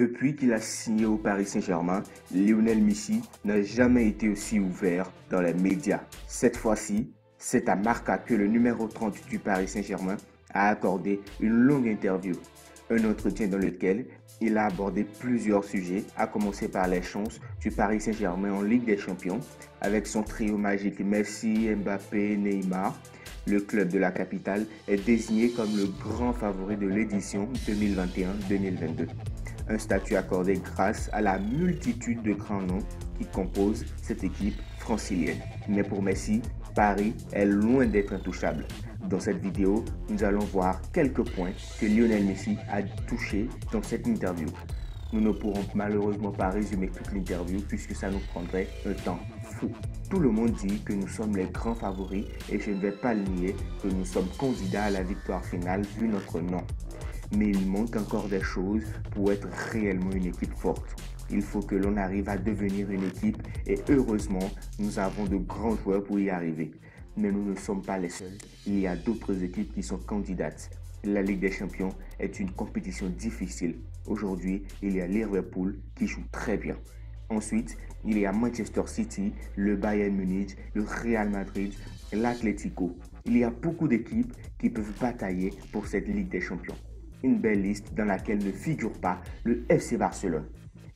Depuis qu'il a signé au Paris Saint-Germain, Lionel Messi n'a jamais été aussi ouvert dans les médias. Cette fois-ci, c'est à Marca que le numéro 30 du Paris Saint-Germain a accordé une longue interview. Un entretien dans lequel il a abordé plusieurs sujets, à commencer par les chances du Paris Saint-Germain en Ligue des Champions, avec son trio magique Messi, Mbappé, Neymar. Le club de la capitale est désigné comme le grand favori de l'édition 2021-2022 un statut accordé grâce à la multitude de grands noms qui composent cette équipe francilienne. Mais pour Messi, Paris est loin d'être intouchable. Dans cette vidéo, nous allons voir quelques points que Lionel Messi a touchés dans cette interview. Nous ne pourrons malheureusement pas résumer toute l'interview puisque ça nous prendrait un temps fou. Tout le monde dit que nous sommes les grands favoris et je ne vais pas nier que nous sommes candidats à la victoire finale vu notre nom mais il manque encore des choses pour être réellement une équipe forte. Il faut que l'on arrive à devenir une équipe et heureusement, nous avons de grands joueurs pour y arriver. Mais nous ne sommes pas les seuls. Il y a d'autres équipes qui sont candidates. La Ligue des Champions est une compétition difficile. Aujourd'hui, il y a Liverpool qui joue très bien. Ensuite, il y a Manchester City, le Bayern Munich, le Real Madrid, l'Atlético. Il y a beaucoup d'équipes qui peuvent batailler pour cette Ligue des Champions une belle liste dans laquelle ne figure pas le FC Barcelone.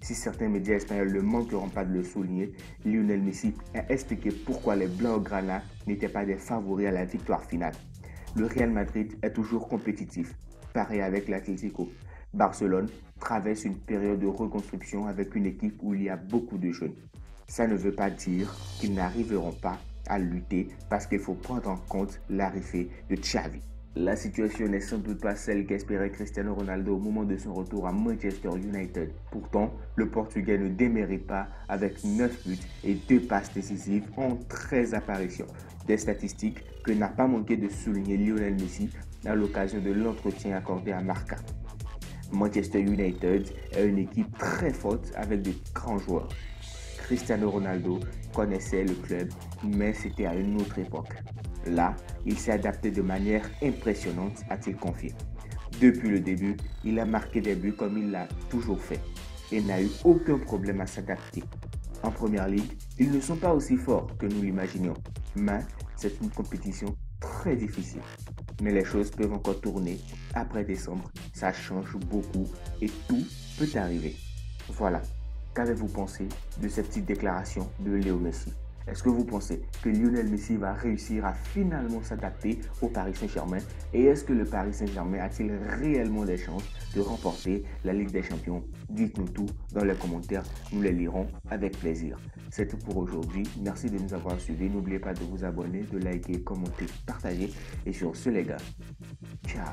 Si certains médias espagnols ne manqueront pas de le souligner, Lionel Messi a expliqué pourquoi les Blaugrana n'étaient pas des favoris à la victoire finale. Le Real Madrid est toujours compétitif, pareil avec l'Atlético. Barcelone traverse une période de reconstruction avec une équipe où il y a beaucoup de jeunes. Ça ne veut pas dire qu'ils n'arriveront pas à lutter parce qu'il faut prendre en compte l'arrivée de Xavi. La situation n'est sans doute pas celle qu'espérait Cristiano Ronaldo au moment de son retour à Manchester United. Pourtant, le Portugais ne démérite pas avec 9 buts et 2 passes décisives en 13 apparitions. Des statistiques que n'a pas manqué de souligner Lionel Messi à l'occasion de l'entretien accordé à Marca. Manchester United est une équipe très forte avec de grands joueurs. Cristiano Ronaldo connaissait le club, mais c'était à une autre époque. Là, il s'est adapté de manière impressionnante, a-t-il confié. Depuis le début, il a marqué des buts comme il l'a toujours fait et n'a eu aucun problème à s'adapter. En première ligue, ils ne sont pas aussi forts que nous l'imaginions, mais c'est une compétition très difficile. Mais les choses peuvent encore tourner. Après décembre, ça change beaucoup et tout peut arriver. Voilà. Qu'avez-vous pensé de cette petite déclaration de Léo Messi? Est-ce que vous pensez que Lionel Messi va réussir à finalement s'adapter au Paris Saint-Germain? Et est-ce que le Paris Saint-Germain a-t-il réellement des chances de remporter la Ligue des Champions? Dites-nous tout dans les commentaires, nous les lirons avec plaisir. C'est tout pour aujourd'hui. Merci de nous avoir suivis. N'oubliez pas de vous abonner, de liker, commenter, partager. Et sur ce les gars, ciao